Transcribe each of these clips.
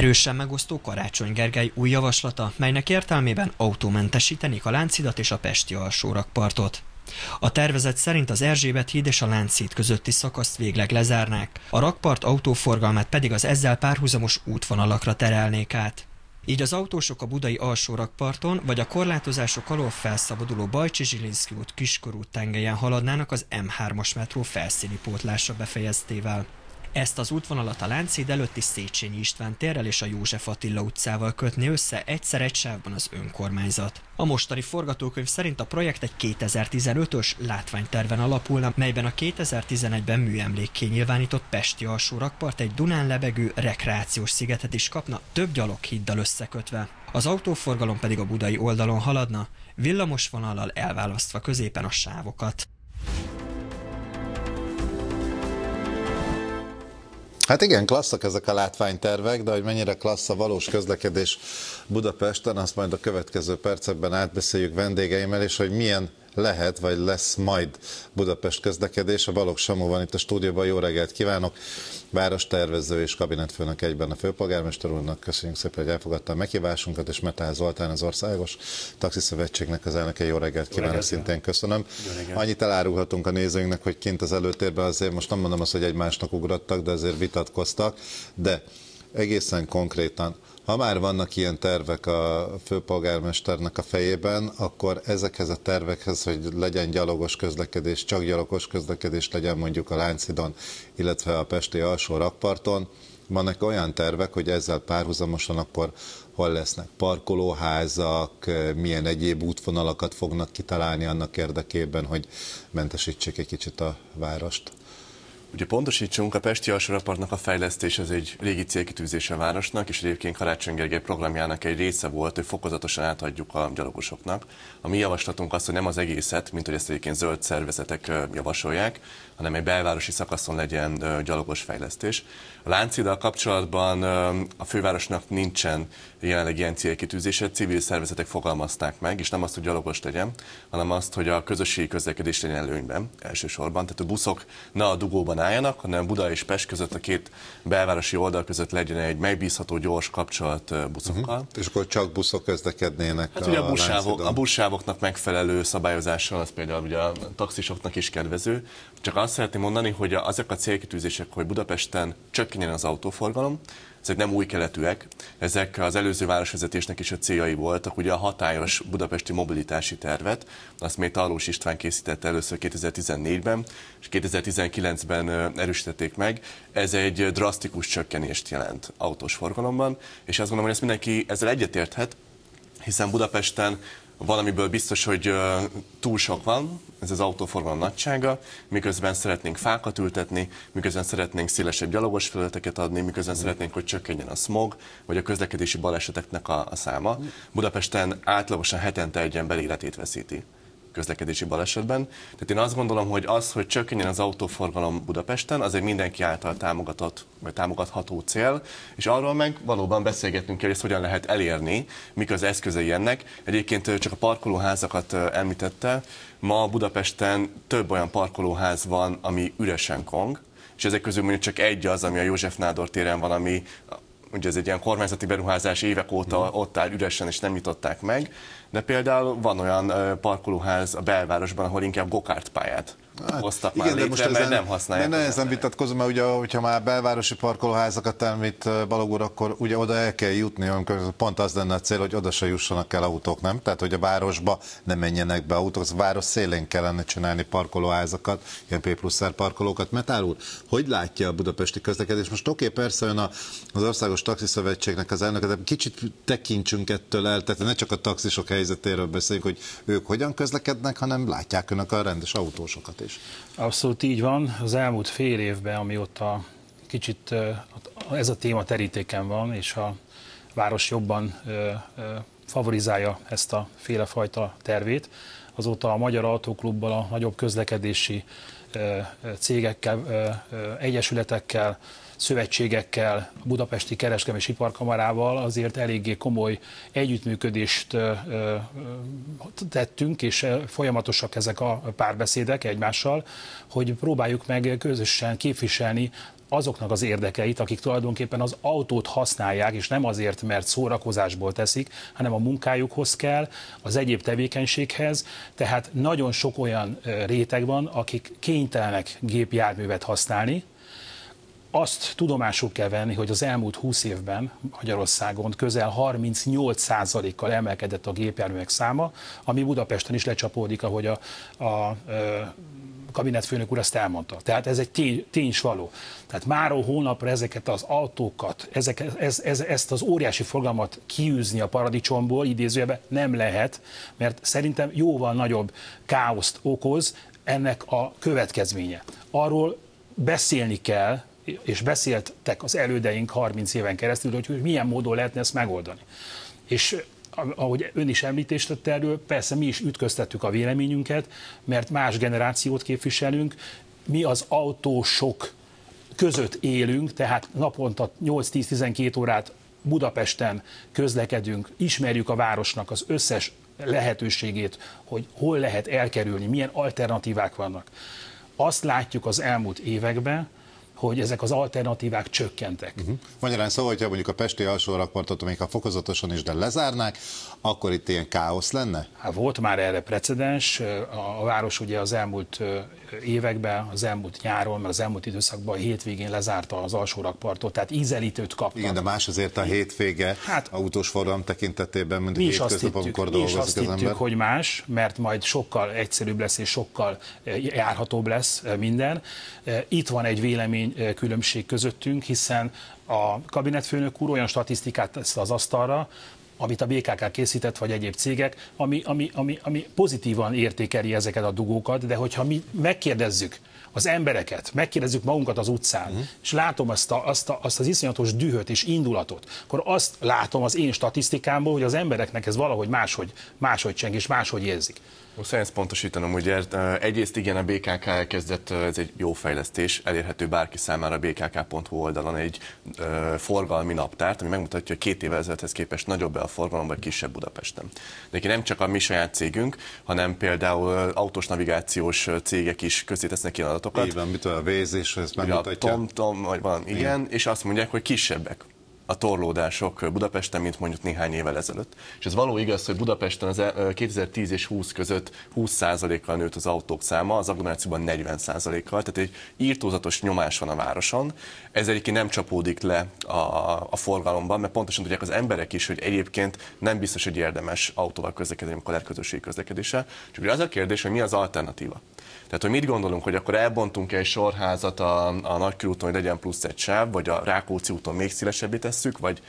Erősen megosztó Karácsony Gergely új javaslata, melynek értelmében autómentesítenik a Láncidat és a Pesti alsórakpartot. A tervezet szerint az Erzsébet híd és a Lánchíd közötti szakaszt végleg lezárnák, a rakpart autóforgalmát pedig az ezzel párhuzamos útvonalakra terelnék át. Így az autósok a budai alsórakparton vagy a korlátozások alól felszabaduló Bajcsi Zsilinszki út kiskorú tengelyen haladnának az M3-as metró felszíni pótlása befejeztével. Ezt az útvonalat a Lánchíd előtti Széchenyi István térrel és a József Attila utcával kötni össze egyszer egy sávban az önkormányzat. A mostani forgatókönyv szerint a projekt egy 2015-ös látványterven alapulna, melyben a 2011-ben műemlékké nyilvánított Pesti alsó rakpart egy Dunán lebegő rekreációs szigetet is kapna több gyaloghíddal összekötve. Az autóforgalom pedig a budai oldalon haladna, villamos vonallal elválasztva középen a sávokat. Hát igen, klasszak ezek a látványtervek, de hogy mennyire klassz a valós közlekedés Budapesten, azt majd a következő percekben átbeszéljük vendégeimmel, és hogy milyen lehet, vagy lesz majd Budapest közlekedés. A Balogh Samu van itt a stúdióban, jó reggelt kívánok! Várostervező és kabinetfőnök egyben a főpolgármester úrnak. Köszönjük szépen, hogy elfogadta a meghívásunkat, és Metál Zoltán az Országos Taxiszövetségnek az elnöke. Jó reggelt kívánok, szintén köszönöm. Annyit elárulhatunk a nézőinknek, hogy kint az előtérben azért most nem mondom azt, hogy egymásnak ugrottak, de azért vitatkoztak, de egészen konkrétan ha már vannak ilyen tervek a főpolgármesternek a fejében, akkor ezekhez a tervekhez, hogy legyen gyalogos közlekedés, csak gyalogos közlekedés legyen mondjuk a Láncidon, illetve a Pesti alsó rakparton, vannak olyan tervek, hogy ezzel párhuzamosan akkor hol lesznek parkolóházak, milyen egyéb útvonalakat fognak kitalálni annak érdekében, hogy mentesítsék egy kicsit a várost. Ugye pontosítsunk, a Pesti alsórapartnak a fejlesztés az egy régi célkitűzése a városnak, és egyébként Karácsony Gergely programjának egy része volt, hogy fokozatosan átadjuk a gyalogosoknak. A mi javaslatunk az, hogy nem az egészet, mint hogy ezt egyébként zöld szervezetek javasolják, hanem egy belvárosi szakaszon legyen gyalogos fejlesztés. A Lánciddal kapcsolatban a fővárosnak nincsen jelenleg ilyen célkitűzése, civil szervezetek fogalmazták meg, és nem azt, hogy gyalogos legyen, hanem azt, hogy a közösségi közlekedés legyen előnyben elsősorban. Tehát a buszok ne a dugóban álljanak, hanem Buda és Pest között a két belvárosi oldal között legyen egy megbízható, gyors kapcsolat buszokkal. Uh-huh. És akkor csak buszok közlekednének hát a, ugye a, buszsávok, a buszsávoknak megfelelő szabályozással, az például ugye a taxisoknak is kedvező. Csak azt szeretném mondani, hogy azok a célkitűzések, hogy Budapesten csökkenjen az autóforgalom, ezek nem új keletűek, ezek az előző városvezetésnek is a céljai voltak. Ugye a hatályos budapesti mobilitási tervet, azt még Talós István készítette először 2014-ben, és 2019-ben erősítették meg. Ez egy drasztikus csökkenést jelent autós forgalomban, és azt gondolom, hogy ezt mindenki ezzel egyetérthet, hiszen Budapesten valamiből biztos, hogy túl sok van, ez az autóforgalom nagysága, miközben szeretnénk fákat ültetni, miközben szeretnénk szélesebb gyalogos felületeket adni, miközben szeretnénk, hogy csökkenjen a smog, vagy a közlekedési baleseteknek a, a száma. Budapesten átlagosan hetente egy ember életét veszíti közlekedési balesetben. Tehát én azt gondolom, hogy az, hogy csökkenjen az autóforgalom Budapesten, az egy mindenki által támogatott, vagy támogatható cél, és arról meg valóban beszélgetnünk kell, hogy ezt hogyan lehet elérni, mik az eszközei ennek. Egyébként csak a parkolóházakat említette, ma Budapesten több olyan parkolóház van, ami üresen kong, és ezek közül mondjuk csak egy az, ami a József Nádor téren van, ami ugye ez egy ilyen kormányzati beruházás évek óta mm. ott áll üresen, és nem nyitották meg, de például van olyan parkolóház a belvárosban, ahol inkább gokártpályát Hát, hoztak igen, már létre, de most ezen, nem használják. Ne, ezen vitatkozom, mert ugye, hogyha már belvárosi parkolóházakat említ Balog úr, akkor ugye oda el kell jutni, amikor pont az lenne a cél, hogy oda se jussanak el autók, nem? Tehát, hogy a városba ne menjenek be autók, az a város szélén kellene csinálni parkolóházakat, ilyen P plusz parkolókat. Metál úr, hogy látja a budapesti közlekedés? Most oké, okay, persze ön az Országos Taxiszövetségnek az elnöke, de kicsit tekintsünk ettől el, tehát ne csak a taxisok helyzetéről beszéljünk, hogy ők hogyan közlekednek, hanem látják önök a rendes autósokat is is. Abszolút így van. Az elmúlt fél évben, amióta kicsit ez a téma terítéken van, és a város jobban favorizálja ezt a félefajta tervét, azóta a Magyar Autóklubbal, a nagyobb közlekedési cégekkel, egyesületekkel, szövetségekkel, a Budapesti Kereskedelmi Iparkamarával azért eléggé komoly együttműködést tettünk, és folyamatosak ezek a párbeszédek egymással, hogy próbáljuk meg közösen képviselni azoknak az érdekeit, akik tulajdonképpen az autót használják, és nem azért, mert szórakozásból teszik, hanem a munkájukhoz kell, az egyéb tevékenységhez. Tehát nagyon sok olyan réteg van, akik kénytelenek gépjárművet használni, azt tudomásul kell venni, hogy az elmúlt 20 évben Magyarországon közel 38%-kal emelkedett a gépjárművek száma, ami Budapesten is lecsapódik, ahogy a, a, a kabinetfőnök úr azt elmondta. Tehát ez egy tény, tény való. Tehát már hónapra ezeket az autókat, ezek, ez, ez, ezt az óriási forgalmat kiűzni a paradicsomból, idézőjebe nem lehet, mert szerintem jóval nagyobb káoszt okoz ennek a következménye. Arról beszélni kell, és beszéltek az elődeink 30 éven keresztül, hogy milyen módon lehetne ezt megoldani. És ahogy ön is említést tett erről, persze mi is ütköztettük a véleményünket, mert más generációt képviselünk, mi az autósok között élünk, tehát naponta 8-10-12 órát Budapesten közlekedünk, ismerjük a városnak az összes lehetőségét, hogy hol lehet elkerülni, milyen alternatívák vannak. Azt látjuk az elmúlt években, hogy ezek az alternatívák csökkentek. Uh-huh. Magyarán szóval, hogyha mondjuk a Pesti alsó rakpartot, még ha fokozatosan is, de lezárnák, akkor itt ilyen káosz lenne? Hát volt már erre precedens. A város ugye az elmúlt években, az elmúlt nyáron, mert az elmúlt időszakban a hétvégén lezárta az alsó rakpartot, tehát ízelítőt kaptak. Igen, de más azért a hétvége hát, autós forgalom tekintetében, mint mi is azt hittük, amikor mi is azt az hittük, ember. hogy más, mert majd sokkal egyszerűbb lesz és sokkal járhatóbb lesz minden. Itt van egy vélemény különbség közöttünk, hiszen a kabinetfőnök úr olyan statisztikát tesz az asztalra, amit a BKK készített, vagy egyéb cégek, ami, ami, ami, ami pozitívan értékeli ezeket a dugókat, de hogyha mi megkérdezzük az embereket, megkérdezzük magunkat az utcán, uh-huh. és látom azt, a, azt, a, azt az iszonyatos dühöt és indulatot, akkor azt látom az én statisztikámból, hogy az embereknek ez valahogy máshogy, máshogy cseng és máshogy érzik. Muszáj ezt pontosítanom, ugye egyrészt igen, a BKK elkezdett, ez egy jó fejlesztés, elérhető bárki számára a bkk.hu oldalon egy uh, forgalmi naptárt, ami megmutatja, hogy két évvel ezelőtthez képest nagyobb a forgalom, vagy kisebb Budapesten. De nem csak a mi saját cégünk, hanem például autós navigációs cégek is közé tesznek ilyen adatokat. Így van, mitől a Waze és ezt megmutatja. A TomTom, vagy van, igen, igen, és azt mondják, hogy kisebbek a torlódások Budapesten, mint mondjuk néhány évvel ezelőtt. És ez való igaz, hogy Budapesten az 2010 és 20 között 20%-kal nőtt az autók száma, az agglomerációban 40%-kal, tehát egy írtózatos nyomás van a városon. Ez egyébként nem csapódik le a, a forgalomban, mert pontosan tudják az emberek is, hogy egyébként nem biztos, hogy érdemes autóval közlekedni, amikor lehet közösségi közlekedése. Csak az a kérdés, hogy mi az alternatíva. Tehát, hogy mit gondolunk, hogy akkor elbontunk egy sorházat a, a Nagykörúton, hogy legyen plusz egy sáv, vagy a Rákóczi úton még szílesebbé tesszük, vagy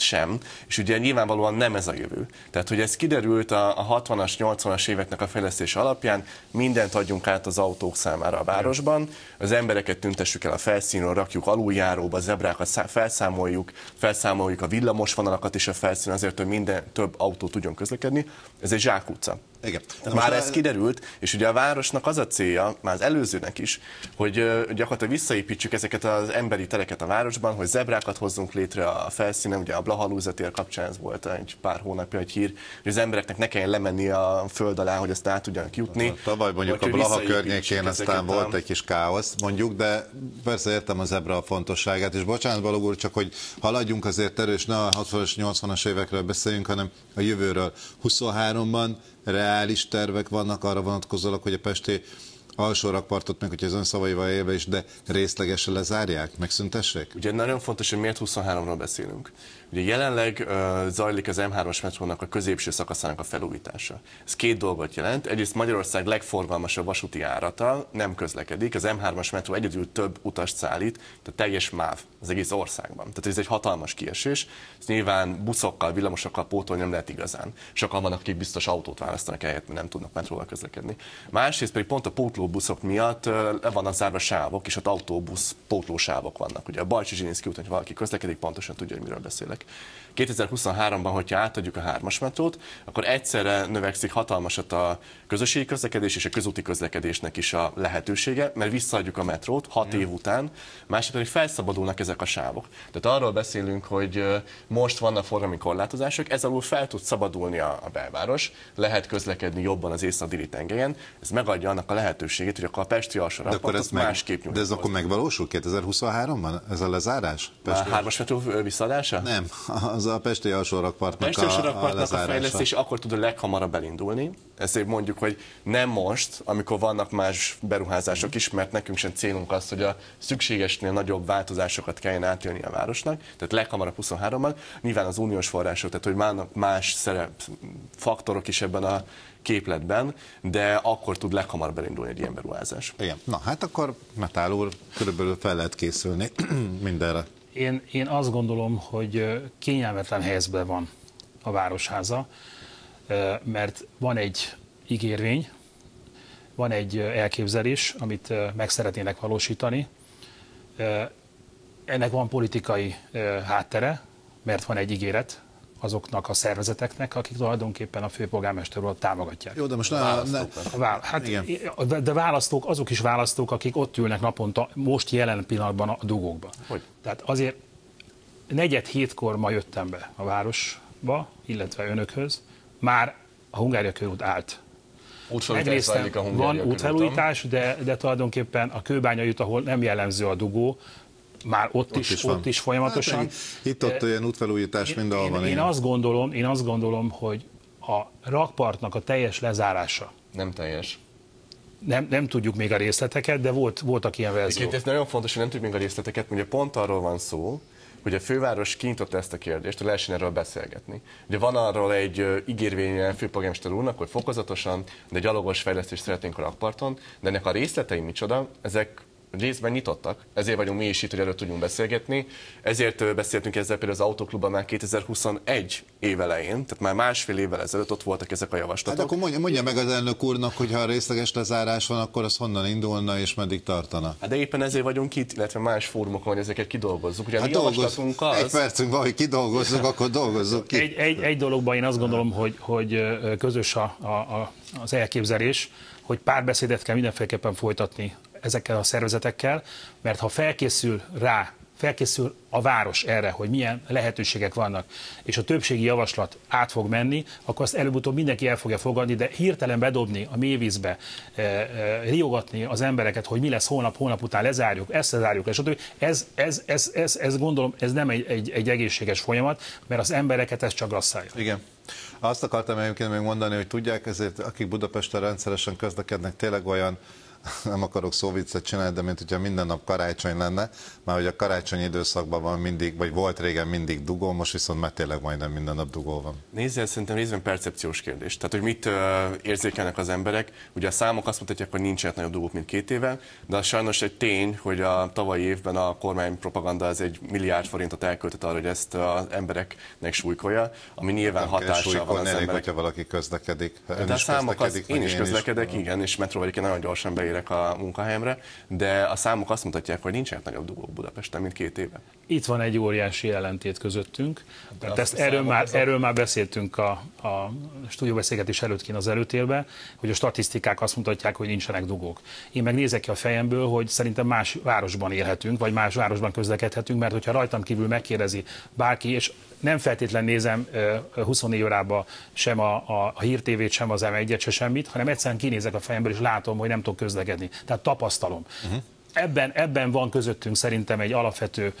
sem, és ugye nyilvánvalóan nem ez a jövő. Tehát, hogy ez kiderült a, a 60-as, 80-as éveknek a fejlesztése alapján, mindent adjunk át az autók számára a városban, az embereket tüntessük el a felszínről, rakjuk aluljáróba, zebrákat felszámoljuk, felszámoljuk a villamosvonalakat is a felszín azért, hogy minden több autó tudjon közlekedni. Ez egy zsákutca. Igen. Tehát már ez kiderült, és ugye a városnak az a célja, már az előzőnek is, hogy gyakorlatilag visszaépítsük ezeket az emberi tereket a városban, hogy zebrákat hozzunk létre a felszínen, ugye a Blahalúza tér kapcsán ez volt egy pár hónapja egy hír, hogy az embereknek ne kelljen lemenni a föld alá, hogy azt át tudjanak jutni. Tavaly mondjuk a Blaha környékén aztán volt egy kis káosz, mondjuk, de persze értem a zebra a fontosságát, és bocsánat Balog úr, csak hogy haladjunk azért erős, ne a 60-as, 80-as évekről beszéljünk, hanem a jövőről. 23-ban reális tervek vannak arra vonatkozólag, hogy a Pesti alsó rakpartot, meg hogyha az ön szavaival élve is, de részlegesen lezárják, megszüntessék? Ugye nagyon fontos, hogy miért 23-ról beszélünk. Ugye jelenleg uh, zajlik az M3-as metrónak a középső szakaszának a felújítása. Ez két dolgot jelent. Egyrészt Magyarország legforgalmasabb vasúti árata nem közlekedik. Az M3-as metró egyedül több utast szállít, tehát teljes MÁV az egész országban. Tehát ez egy hatalmas kiesés. Ez nyilván buszokkal, villamosokkal pótolni nem lehet igazán. Sokan vannak, akik biztos autót választanak ehelyett, mert nem tudnak metróval közlekedni. Másrészt pedig pont a pótlóbuszok miatt le vannak zárva sávok, és ott autóbusz pótlósávok vannak. Ugye a Bajcsi Zsilinszki úton, hogy valaki közlekedik, pontosan tudja, hogy miről beszélek területek. 2023-ban, hogyha átadjuk a hármas metrót, akkor egyszerre növekszik hatalmasat a közösségi közlekedés és a közúti közlekedésnek is a lehetősége, mert visszaadjuk a metrót hat év után, másrészt pedig felszabadulnak ezek ezek a sávok. Tehát arról beszélünk, hogy most vannak forgalmi korlátozások, ez alul fel tud szabadulni a, a belváros, lehet közlekedni jobban az észak tengelyen, ez megadja annak a lehetőségét, hogy akkor a Pesti alsó de akkor ez másképp meg, De ez akkor megvalósul 2023-ban? Ez a lezárás? Pesti a hármas metró visszaadása? Nem, az a Pesti alsó rakpartnak a, a, a, a fejlesztés akkor tud a leghamarabb elindulni. Ezért mondjuk, hogy nem most, amikor vannak más beruházások is, mert nekünk sem célunk az, hogy a szükségesnél nagyobb változásokat kelljen átélni a városnak, tehát leghamarabb 23-ban. Nyilván az uniós források, tehát hogy vannak más szerep, faktorok is ebben a képletben, de akkor tud leghamarabb elindulni egy ilyen beruházás. Igen. Na hát akkor Metál úr körülbelül fel lehet készülni mindenre. Én, én azt gondolom, hogy kényelmetlen helyzetben van a Városháza, mert van egy ígérvény, van egy elképzelés, amit meg szeretnének valósítani. Ennek van politikai háttere, mert van egy ígéret azoknak a szervezeteknek, akik tulajdonképpen a főpolgármester urat támogatják. Jó, de most ne, ne. Hát, Igen. De választók, azok is választók, akik ott ülnek naponta, most jelen pillanatban a dugókba. Hogy? Tehát azért negyed hétkor ma jöttem be a városba, illetve önökhöz, már a Hungária körút állt. Zajlik a Van útfelújítás, de, de tulajdonképpen a kőbánya jut, ahol nem jellemző a dugó, már ott, ott is, is ott is folyamatosan. Hát, itt-ott olyan útfelújítás mindenhol van. Én, én, azt gondolom, én azt gondolom, hogy a rakpartnak a teljes lezárása. Nem teljes. Nem, nem tudjuk még a részleteket, de volt, voltak ilyen verziók. Ez nagyon fontos, hogy nem tudjuk még a részleteket, ugye pont arról van szó, hogy a főváros kinyitotta ezt a kérdést, hogy lehessen erről beszélgetni. Ugye van arról egy ígérvénye főpolgármester úrnak, hogy fokozatosan, de gyalogos fejlesztést szeretnénk a rakparton, de ennek a részletei micsoda, ezek részben nyitottak, ezért vagyunk mi is itt, hogy erről tudjunk beszélgetni. Ezért beszéltünk ezzel például az Autoklubban már 2021 év elején, tehát már másfél évvel ezelőtt ott voltak ezek a javaslatok. Hát akkor mondja, mondja meg az elnök úrnak, hogy ha részleges lezárás van, akkor az honnan indulna és meddig tartana. Hát de éppen ezért vagyunk itt, illetve más fórumokon, hogy ezeket kidolgozzuk. Ugye hát dolgoz, az... Egy percünk van, hogy kidolgozzuk, akkor dolgozzuk ki. Egy, egy, egy dologban én azt gondolom, hogy, hogy közös a, a, a, az elképzelés, hogy párbeszédet kell mindenféleképpen folytatni ezekkel a szervezetekkel, mert ha felkészül rá, felkészül a város erre, hogy milyen lehetőségek vannak, és a többségi javaslat át fog menni, akkor azt előbb-utóbb mindenki el fogja fogadni, de hirtelen bedobni a mélyvízbe, e, e, riogatni az embereket, hogy mi lesz holnap, holnap után lezárjuk, ezt lezárjuk, és. Ez, ez, ez, ez, ez gondolom, ez nem egy, egy, egy egészséges folyamat, mert az embereket ez csak rasszálja. Igen. Azt akartam egyébként még mondani, hogy tudják, ezért akik Budapesten rendszeresen közlekednek, tényleg olyan nem akarok szóviccet csinálni, de mint hogyha minden nap karácsony lenne, már hogy a karácsonyi időszakban van mindig, vagy volt régen mindig dugó, most viszont már tényleg majdnem minden nap dugó van. Nézzel, szerintem részben percepciós kérdés. Tehát, hogy mit uh, érzékelnek az emberek. Ugye a számok azt mutatják, hogy nincsenek nagyobb dugók, mint két éve, de az sajnos egy tény, hogy a tavalyi évben a kormány propaganda az egy milliárd forintot elköltött arra, hogy ezt az embereknek súlykolja, ami nyilván nem hatással van az emberek. hogyha valaki közlekedik. De a számok az, én is közlekedek, is. igen, és metróval nagyon gyorsan beérek érek a munkahelyemre, de a számok azt mutatják, hogy nincsenek nagyobb dugók Budapesten, mint két éve. Itt van egy óriási ellentét közöttünk, mert ezt erről, már, erről már beszéltünk a, a stúdióbeszélgetés előtt kint az előtérbe, hogy a statisztikák azt mutatják, hogy nincsenek dugók. Én meg nézek ki a fejemből, hogy szerintem más városban élhetünk, vagy más városban közlekedhetünk, mert hogyha rajtam kívül megkérdezi bárki, és nem feltétlen nézem 24 órában sem a, a, a hírtévét, sem az M1-et, se semmit, hanem egyszerűen kinézek a fejemből, és látom, hogy nem tudok közlekedni. Tehát tapasztalom. Uh-huh ebben, ebben van közöttünk szerintem egy alapvető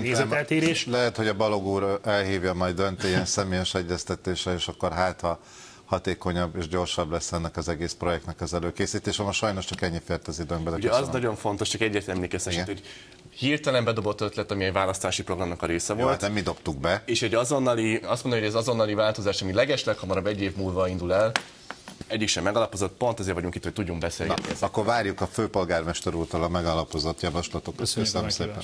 nézeteltérés. Lehet, hogy a Balog úr elhívja majd önt ilyen személyes egyeztetésre, és akkor hát, ha hatékonyabb és gyorsabb lesz ennek az egész projektnek az előkészítése. Most sajnos csak ennyi fért az időnkbe. Ugye az nagyon fontos, csak egyet emlékeztetni, hogy hirtelen bedobott ötlet, ami egy választási programnak a része volt. Jó, hát nem mi dobtuk be. És egy azonnali, azt mondani, hogy ez azonnali változás, ami legesleg hamarabb egy év múlva indul el, egyik sem megalapozott, pont ezért vagyunk itt, hogy tudjunk beszélni. Na, akkor várjuk a főpolgármester úrtól a megalapozott javaslatokat. Köszönöm, Köszönöm szépen.